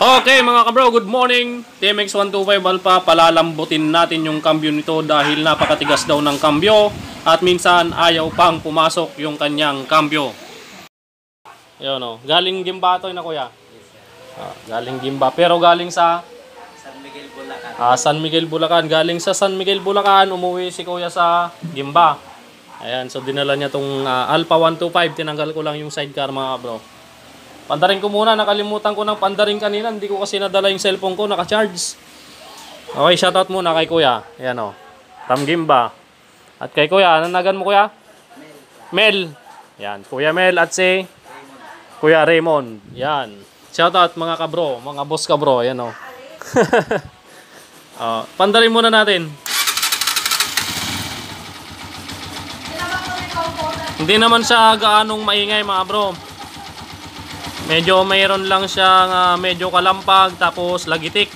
Okay mga kabro, good morning. TMX 125 Alpha, palalambutin natin yung cambio nito dahil napakatigas daw ng cambio at minsan ayaw pang pumasok yung kanyang cambio. Yun o, galing Gimba to na kuya. Ah, galing Gimba, pero galing sa San Miguel, Bulacan. ah, San Miguel, Bulacan. Galing sa San Miguel, Bulacan, umuwi si kuya sa Gimba. Ayan, so dinala niya tong ah, Alpha 125. Tinanggal ko lang yung sidecar mga bro. Pandaring ko muna, nakalimutan ko ng pandaring kanina. Hindi ko kasi nadala yung cellphone ko, naka-charge. Okay, shoutout muna kay kuya. Ayan o, Tam Gimba. At kay kuya, nanagan mo kuya? Mel. Yan, kuya Mel at si Kuya Raymond. Yan. Shoutout mga kabro, mga boss kabro. Ayan o. Ah, pandarin muna natin. Hindi naman siya gaanong maingay mga bro. Medyo mayroon lang siyang ah, medyo kalampag tapos lagitik.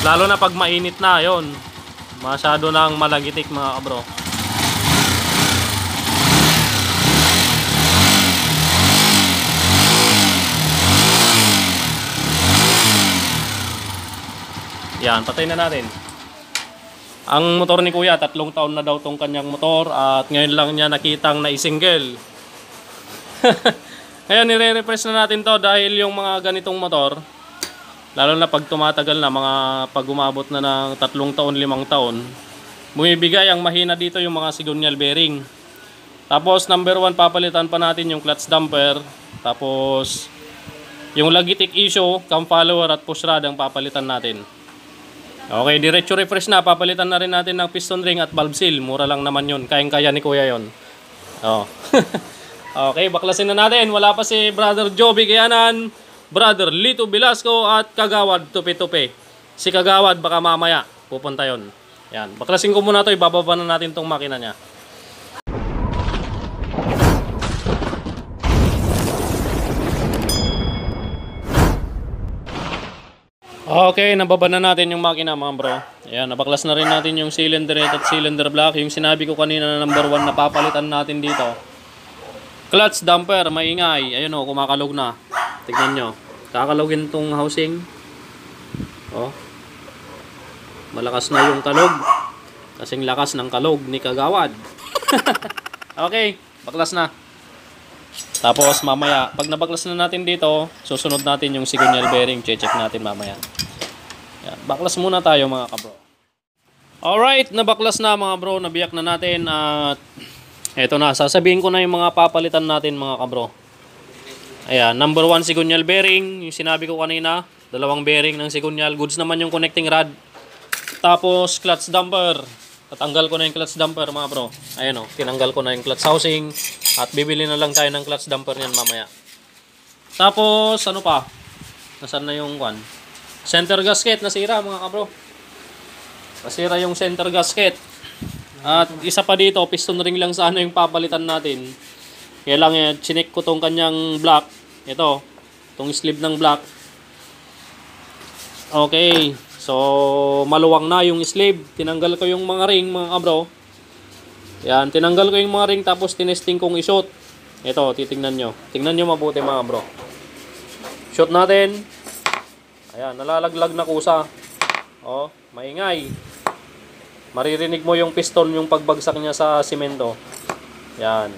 Lalo na pag mainit na, yon. Masyado nang malagitik mga kabro. Yan, patay na natin. Ang motor ni Kuya, tatlong taon na daw tong kanyang motor at ngayon lang niya nakitang na-single. ngayon, nire-refresh na natin to dahil yung mga ganitong motor, lalo na pag tumatagal na, mga pag umabot na ng tatlong taon, limang taon, bumibigay ang mahina dito yung mga signal bearing. Tapos, number one, papalitan pa natin yung clutch damper. Tapos, yung lagitik issue, cam follower at push rod ang papalitan natin. Okay, diretso refresh na. Papalitan na rin natin ng piston ring at valve seal. Mura lang naman yun. Kayang-kaya ni Kuya yon. Oh. okay, baklasin na natin. Wala pa si Brother Joby Kayanan, Brother Lito Velasco at Kagawad Tupi-Tupi. Si Kagawad baka mamaya pupunta yon. Yan. Baklasin ko muna to. Ibababa na natin tong makina niya. Okay, nababa na natin yung makina mga bro. Ayan, nabaklas na rin natin yung cylinder head at cylinder block. Yung sinabi ko kanina na number 1 na papalitan natin dito. Clutch damper, maingay. Ayun o, kumakalog na. Tignan nyo. Kakalogin tong housing. Oh. Malakas na yung kalog. Kasing lakas ng kalog ni Kagawad. okay, baklas na. Tapos mamaya, pag nabaklas na natin dito, susunod natin yung signal bearing. Che-check natin mamaya. Yan. Baklas muna tayo mga kabro. Alright, nabaklas na mga bro. Nabiyak na natin at eto na. Sasabihin ko na yung mga papalitan natin mga kabro. Ayan, number one signal bearing. Yung sinabi ko kanina, dalawang bearing ng signal. Goods naman yung connecting rod. Tapos clutch damper. Tatanggal ko na yung clutch damper mga bro. Ayan o, tinanggal ko na yung clutch housing. At bibili na lang tayo ng clutch damper niyan mamaya. Tapos, ano pa? Nasaan na yung one? Center gasket, nasira mga kabro. Nasira yung center gasket. At isa pa dito, piston ring lang sana yung papalitan natin. Kaya lang, eh, chinek ko tong kanyang block. Ito, tong sleeve ng block. Okay, so maluwang na yung sleeve. Tinanggal ko yung mga ring mga kabro. Yan, tinanggal ko yung mga ring tapos tinesting kong i-shoot. Ito, titingnan nyo. Tingnan nyo mabuti mga bro. Shoot natin. Ayan, nalalaglag na kusa. Oh, maingay. Maririnig mo yung piston yung pagbagsak niya sa simento. Yan.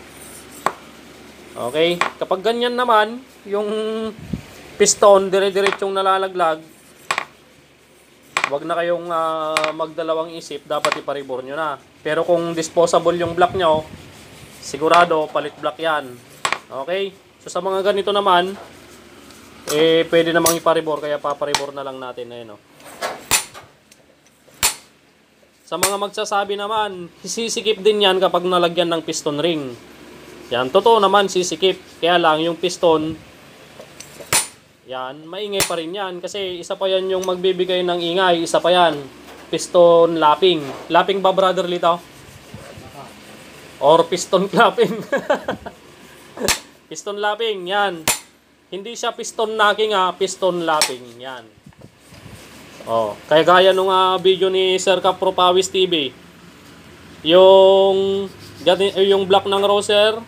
Okay, kapag ganyan naman, yung piston dire-diretsong nalalaglag, wag na kayong ah, magdalawang isip, dapat iparibor nyo na. Pero kung disposable yung block nyo, sigurado palit block yan. Okay? So sa mga ganito naman, eh pwede namang iparibor, kaya paparibor na lang natin. Ayun, oh. Sa mga magsasabi naman, sisikip din yan kapag nalagyan ng piston ring. Yan, totoo naman sisikip. Kaya lang yung piston, yan, maingay pa rin yan. Kasi isa pa yan yung magbibigay ng ingay. Isa pa yan. Piston lapping. Lapping ba, brother Lito? Or piston clapping. piston lapping, yan. Hindi siya piston knocking ha, piston lapping. Yan. Oh, kaya gaya nung ah, video ni Sir Capro TV. Yung eh, yung block ng roser,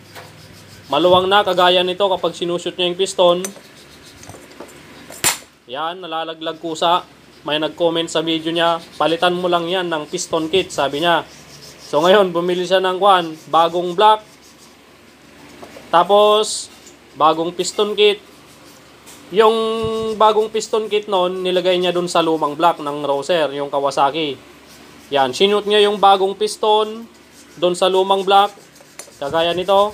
Maluwang na, kagaya nito kapag sinushoot nyo yung piston. Yan, nalalaglag kusa. May nag-comment sa video niya, palitan mo lang yan ng piston kit, sabi niya. So ngayon, bumili siya ng kwan, bagong block. Tapos, bagong piston kit. Yung bagong piston kit noon, nilagay niya dun sa lumang block ng Roser, yung Kawasaki. Yan, sinut niya yung bagong piston doon sa lumang block. Kagaya nito.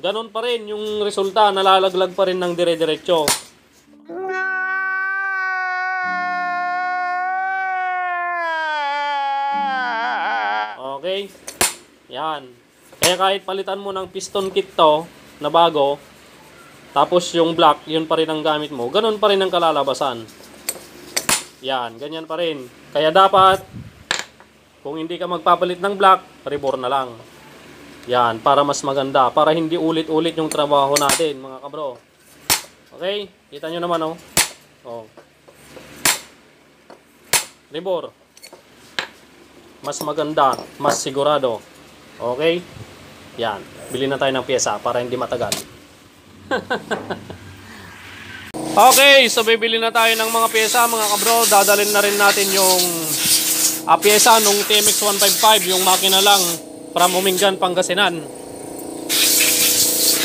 Ganon pa rin yung resulta, nalalaglag pa rin ng dire-diretso. Okay? Yan. Kaya kahit palitan mo ng piston kit to na bago, tapos yung black, yun pa rin ang gamit mo, ganun pa rin ang kalalabasan. Yan, ganyan pa rin. Kaya dapat, kung hindi ka magpapalit ng black, rebore na lang. Yan, para mas maganda. Para hindi ulit-ulit yung trabaho natin, mga kabro. Okay? Kita nyo naman, oh. Oh. Rebore. Mas maganda, mas sigurado. Okay? Yan. Bili na tayo ng pyesa para hindi matagal. okay, so bibili na tayo ng mga pyesa, mga kabro. Dadalhin na rin natin yung ah, pyesa nung TMX 155, yung makina lang from Umingan, Pangasinan.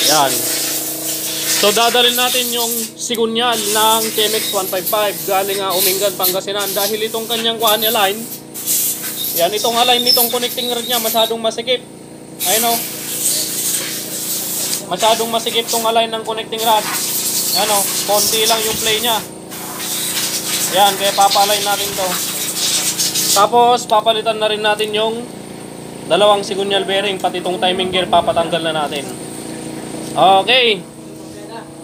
Yan. So dadalhin natin yung sigunyal ng TMX 155 galing nga Umingan, Pangasinan dahil itong kanyang kuhan align yan, itong align nitong connecting rod niya masyadong masikip. Ayun o. Masyadong masikip tong align ng connecting rod. Yan o, konti lang yung play niya. Yan, kaya papalain natin to. Tapos, papalitan na rin natin yung dalawang sigunyal bearing, pati itong timing gear, papatanggal na natin. Okay.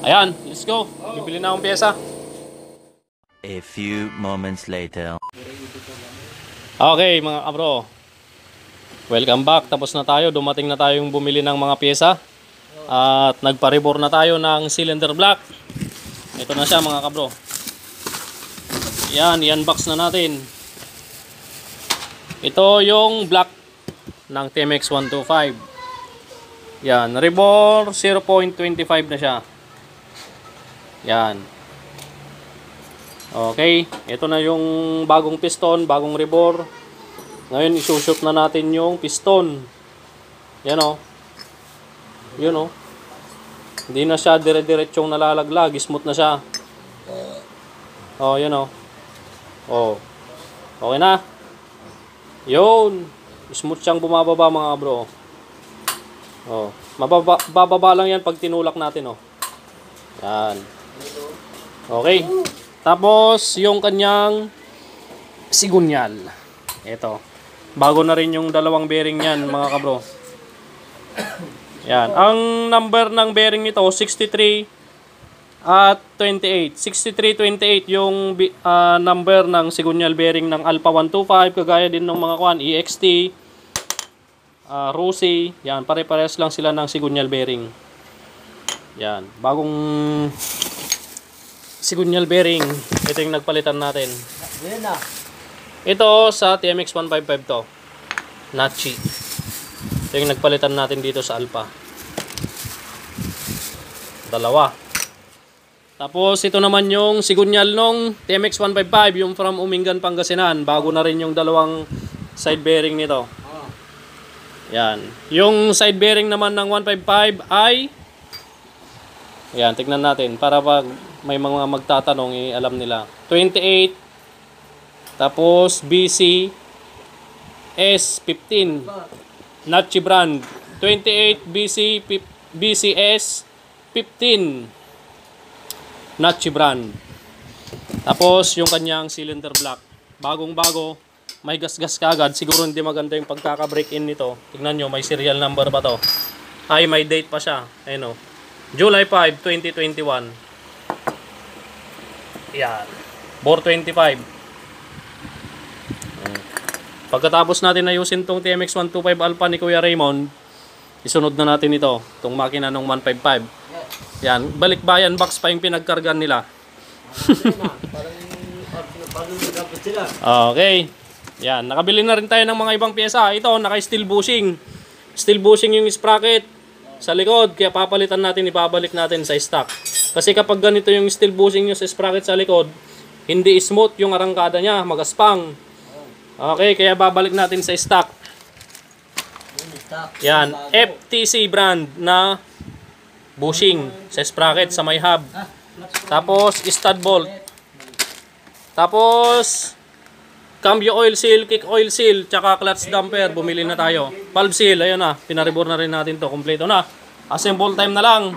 Ayan, let's go. Bibili na akong pyesa. A few moments later. Okay mga kabro Welcome back Tapos na tayo Dumating na tayong bumili ng mga pyesa At nagpa-rebore na tayo ng cylinder block Ito na siya mga kabro Yan, i-unbox na natin Ito yung block ng TMX 125 Yan, rebore 0.25 na siya Yan Okay, ito na yung bagong piston, bagong rebore. Ngayon, isushoot na natin yung piston. Yan o. Yun o. Hindi na siya dire-diretsyong nalalaglag. Smooth na siya. Oh, yan o. Oh. Okay na. Yun. Smooth siyang bumababa mga bro. Oh. Mababa, lang yan pag tinulak natin oh. Yan. Okay. Tapos, yung kanyang sigunyal. Ito. Bago na rin yung dalawang bearing niyan, mga kabro. Yan. Ang number ng bearing nito, 63 at 28. 6328 yung ah, number ng sigunyal bearing ng Alpha 125. Kagaya din ng mga kwan, EXT, uh, Rusi. Yan, pare-pares lang sila ng sigunyal bearing. Yan. Bagong sigunyal bearing. Ito yung nagpalitan natin. Ito sa TMX 155 to. Nachi. Ito yung nagpalitan natin dito sa Alpha. Dalawa. Tapos ito naman yung sigunyal nung TMX 155, yung from Umingan, Pangasinan. Bago na rin yung dalawang side bearing nito. Yan. Yung side bearing naman ng 155 ay Yan, tignan natin para pag may mga magtatanong, eh, alam nila. 28 tapos BC S15 Nachi brand 28 BC BCS 15 Nachi brand. Tapos yung kanyang cylinder block. Bagong bago may gas-gas kagad siguro hindi maganda yung pagkaka-break in nito. Tignan nyo may serial number pa to? Ay may date pa siya. Ayun o July 5, 2021 yan. 425 Pagkatapos natin ayusin tong TMX 125 Alpha ni Kuya Raymond, isunod na natin ito, tong makina ng 155. Yan, balikbayan box pa yung pinagkargan nila. Okay. Yan, nakabili na rin tayo ng mga ibang pyesa. Ito, naka-steel bushing. Steel bushing yung sprocket. sa likod. Kaya papalitan natin, ipabalik natin sa stock. Kasi kapag ganito yung steel bushing nyo sa sprocket sa likod, hindi smooth yung arangkada niya, magaspang. Okay, kaya babalik natin sa stock. Yan, FTC brand na bushing sa sprocket sa may hub. Tapos, stud bolt. Tapos, cambio oil seal, kick oil seal, tsaka clutch damper, bumili na tayo. Valve seal, ayun na, pinaribor na rin natin to, kompleto na. Assemble time na lang.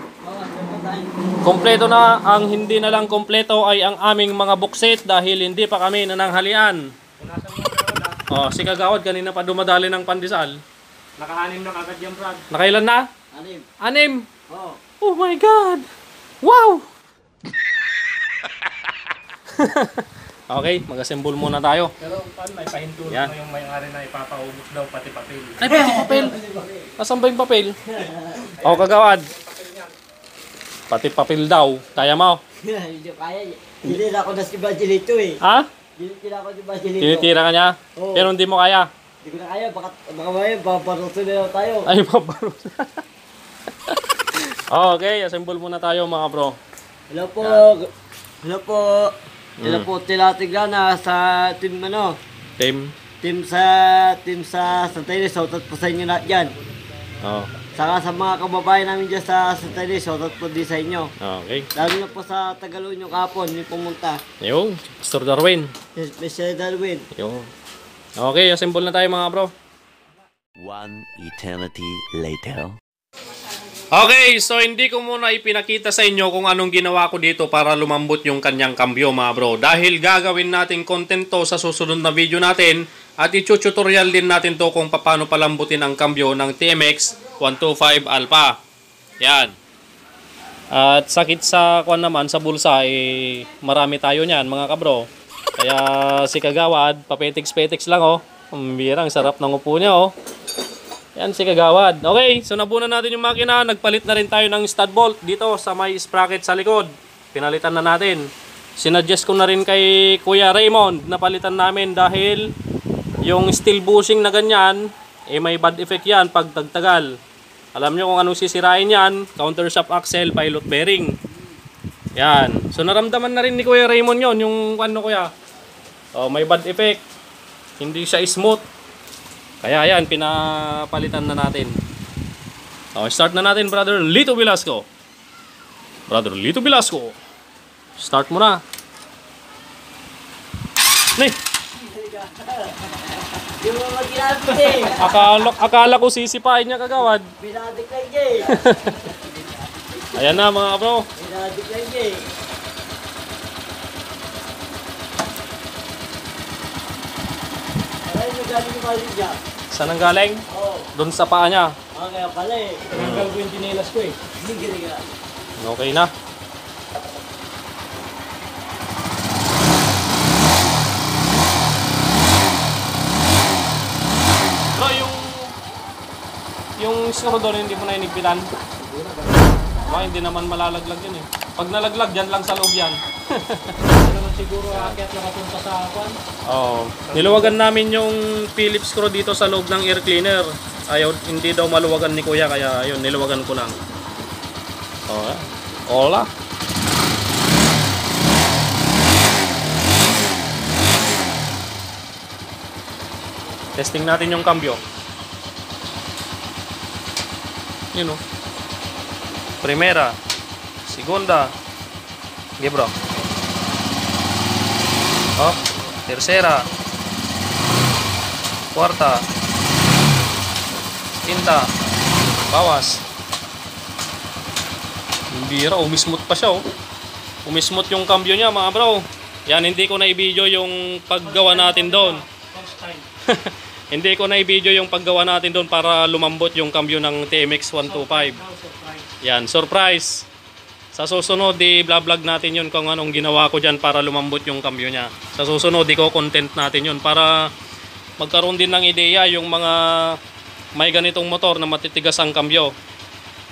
Kompleto na, ang hindi na lang kompleto ay ang aming mga bookset dahil hindi pa kami nananghalian. Oh, si Kagawad kanina pa dumadali ng pandesal. Nakahanim na kagad yung Brad. Nakailan na? Anim. Anim. Oh. Oh my God! Wow! okay, mag-assemble muna tayo. Pero paano may pahintulot Yan. mo yung may-ari na ipapaubos daw pati papel. Ay, pati papel. Nasaan ba yung papel? O, kagawad. Pati papel daw. Kaya mo? Hindi kaya. Hindi na ako na si Basilito eh. Ha? Hindi na ako si Basilito. Tinitira ka niya? Oo. Pero hindi mo kaya? Hindi ko na kaya. Baka, baka maya, paparuso na lang tayo. Ay, mabaro. okay, assemble muna tayo mga bro. Hello po. Hello po. Hello po, Tilatiglana sa team ano. Team. Team sa team sa Santa Ines. Shoutout po sa inyo lahat dyan. Oh, Saka sa mga kababayan namin dyan sa Santa Ines. Shoutout po din sa inyo. okay. Lalo na po sa Tagalog yung kapon, yung pumunta. Yung, Mr. Darwin. Special Darwin. Yung. Okay, assemble na tayo mga bro. One eternity later. Okay, so hindi ko muna ipinakita sa inyo kung anong ginawa ko dito para lumambot yung kanyang kambyo mga bro. Dahil gagawin natin content to sa susunod na video natin at i-tutorial din natin to kung paano palambutin ang kambyo ng TMX 125 Alpha. Yan. At sakit sa kwan naman sa bulsa eh marami tayo niyan mga kabro. Kaya si Kagawad, papetiks-petiks lang oh. Ang birang sarap ng upo niya oh. Yan si Kagawad. Okay, so nabunan natin yung makina. Nagpalit na rin tayo ng stud bolt dito sa may sprocket sa likod. Pinalitan na natin. Sinuggest ko na rin kay Kuya Raymond na palitan namin dahil yung steel bushing na ganyan, eh may bad effect yan pag tagtagal. Alam nyo kung anong sisirain yan, countershaft axle, pilot bearing. Yan. So naramdaman na rin ni Kuya Raymond yon yung ano kuya. Oh, may bad effect. Hindi siya smooth. Kaya yan, pinapalitan na natin. Okay, start na natin, brother Lito Velasco. Brother Lito Velasco. Start mo na. Nay, Yung mga ginagawa eh. akala, akala ko sisipain niya kagawad. Pinadiklan niya eh. Ayan na mga bro. Pinadiklan niya eh. Ay, magaling yung mali niya. Saan ang galing? Oo. Doon sa paa niya. Ah, kaya pala eh. Tinanggal ko yung chinelas ko eh. Hindi. Okay na. Bro, yung yung screw doon hindi mo na inigpitan. Ba, hindi naman malalaglag yun eh. Pag nalaglag, dyan lang sa loob yan. Ano naman siguro aakyat nakapunta sa kwan. Oo. Niluwagan namin yung Phillips screw dito sa loob ng air cleaner. Ayaw, hindi daw maluwagan ni Kuya, kaya ayun, niluwagan ko lang. Oo. Hola. Testing natin yung cambio. Yun o. Primera. Segunda. Sige bro. Oh, tercera. Cuarta. Quinta. Bawas. Hindi raw, umismot pa siya oh. Umismot yung cambio niya mga bro. Yan, hindi ko na i-video yung paggawa natin doon. hindi ko na i-video yung paggawa natin doon para lumambot yung cambio ng TMX 125. Yan, surprise. Sa susunod, di vlog natin yun kung anong ginawa ko dyan para lumambot yung cambio niya. Sa susunod, di ko content natin yun para magkaroon din ng ideya yung mga may ganitong motor na matitigas ang cambio.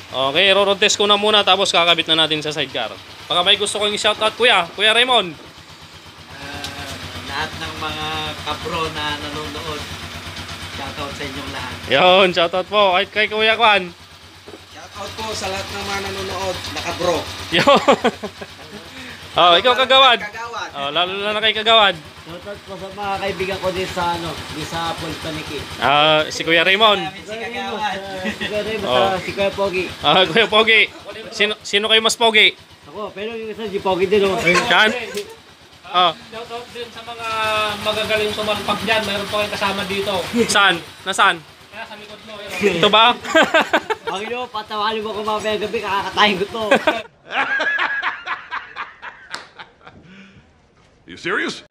Okay, road test ko na muna tapos kakabit na natin sa sidecar. Baka may gusto kong i-shoutout kuya, Kuya Raymond. Ah, lahat ng mga kapro na nanonood, sa inyong lahat. Yun, shoutout po. Ay, kay Kuya Kwan. Shoutout out po sa lahat ng mga nanonood. Naka-bro. Yo. oh, ikaw kagawad. Kagawad. Oh, lalo na kay kagawad. Shoutout po sa mga kaibigan ko din sa ano, din sa Polpaniki. Ah, si Kuya Raymond. Si Kagawad. Si Kuya Ray, Oh. si Kuya Pogi. Ah, Kuya Pogi. Sino sino kayo mas pogi? Ako, pero yung isa si Pogi din oh. Yan. Oh, Shout out din sa mga magagaling sumalpak dyan. Mayroon pa kayo kasama dito. saan? Nasaan? Kaya sa likod mo, yun. Ito ba? Panginoon, patawarin mo ko mamaya gabi, kakakatayin ko to. You serious?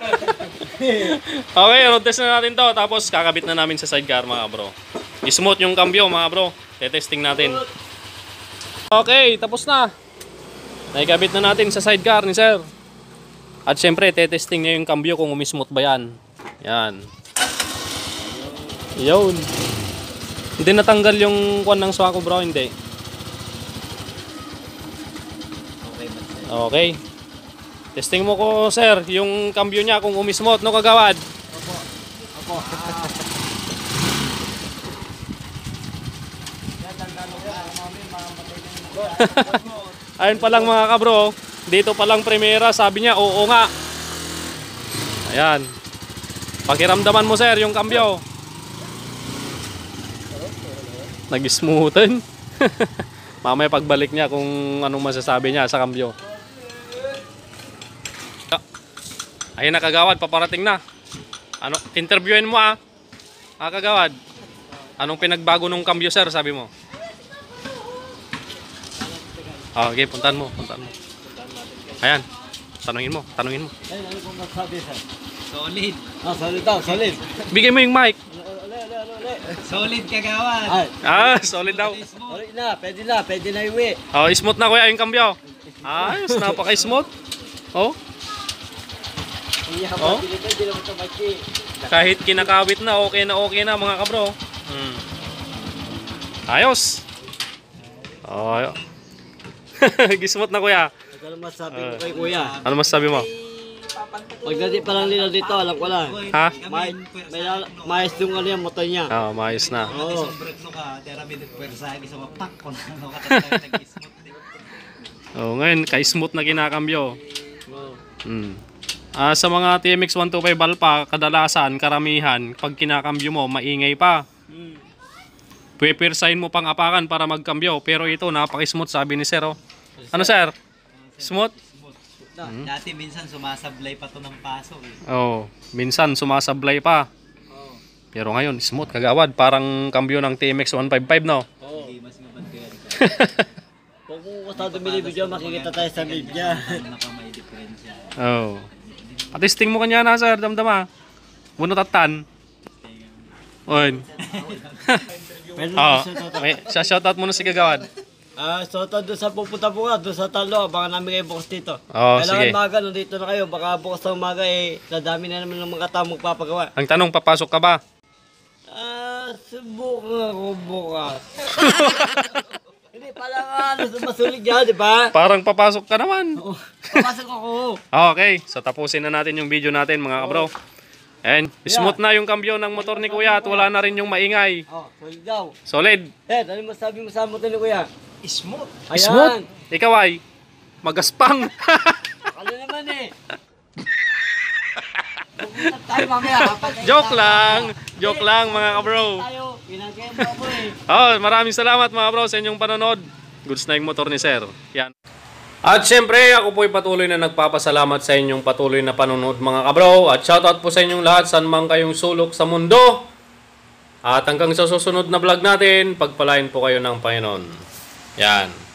Okay, road test na natin to. Tapos kakabit na namin sa sidecar mga bro. I-smooth yung cambio mga bro. Tetesting natin. Okay, tapos na. Naikabit na natin sa sidecar ni sir. At syempre, tetesting niya yung cambio kung umismooth ba yan. Yan. Yun. Hindi natanggal yung kwan ng swako bro, hindi. Okay. Testing mo ko, sir, yung cambio niya kung umismot, no kagawad? Ayun pa lang mga kabro, dito pa lang primera, sabi niya, oo nga. Ayan. Pakiramdaman mo sir, yung cambio. Nag-smoothen. Mamaya pagbalik niya kung anong masasabi niya sa cambio. Ayun na kagawad, paparating na. Ano, interviewin mo ah. Ah, kagawad. Anong pinagbago nung cambio sir, sabi mo? Ah, okay, puntahan mo, puntahan mo. Ayan. Tanungin mo, tanungin mo. Ayun, ano pong masabi sir? Solid. Ah, solid daw, solid. Bigay mo yung mic. Uli, uli, uli, uli. Solid kagawad. Ay, Ah, solid daw. solid na, pwede na, pwede na iwi. Oh, smooth na kuya yung cambio. Ayos, napaka-smooth. Oh, Oh? kahit kinakawit na, okay na okay na mga kabro. Hmm. Ayos. Oh. Gismot na kuya. Lang masabi ko kay kuya. Ano masasabi mo? Pagdating pa lang nila dito, alam ko lang. Ha? May, may, maayos yung ano yung motor niya. Ah, maayos na. Oo. Ano. Oh, ngayon, kay-smooth na kinakambyo. Oo. Hmm. Ah, sa mga TMX 125 Alpha, kadalasan, karamihan, pag kinakambyo mo, maingay pa. Hmm. Pwepirsahin mo pang apakan para magkambyo. Pero ito, napaka-smooth, sabi ni Sir. Oh. Ano, Sir? Smooth? Dati minsan sumasablay pa to ng paso. Eh. Oh, minsan sumasablay pa. Pero ngayon, smooth, kagawad. Parang kambyo ng TMX 155, no? Oo. Hindi mas mabante yan. Kung kung binibidyo, makikita tayo sa media. Naka may diferensya. Oh. Patisting mo kanya na, sir. Damdama. Bunot at tan. On. Oh, may, sa shoutout muna si kagawad. Ah, so to doon sa pupunta po nga, doon sa talo, baka namin kayo bukas dito. Oh, Kailangan sige. umaga, nandito na kayo. Baka bukas sa umaga, eh, dadami na naman ng mga tao magpapagawa. Ang tanong, papasok ka ba? Ah, subukan ako bukas. Hindi pala nga, masulig yan, di ba? Parang papasok ka naman. Oo, Papasok ako. Okay, so tapusin na natin yung video natin mga kabro. And smooth na yung kambyo ng motor ni Kuya at wala na rin yung maingay. Oh, solid daw. Solid. Eh, ano masabi mo sa motor ni Kuya? Smooth. Ayan. Smooth. Ikaw ay magaspang. Ano naman eh. Tayo mamaya. kapag- Joke lang. Joke lang mga kabro. Tayo, pinagkaya mo eh. Oh, maraming salamat mga bro sa inyong panonood. Goods na yung motor ni Sir. Yan. At syempre, ako po'y patuloy na nagpapasalamat sa inyong patuloy na panonood mga kabro. At shoutout po sa inyong lahat saan man kayong sulok sa mundo. At hanggang sa susunod na vlog natin, pagpalain po kayo ng Panginoon. Yan.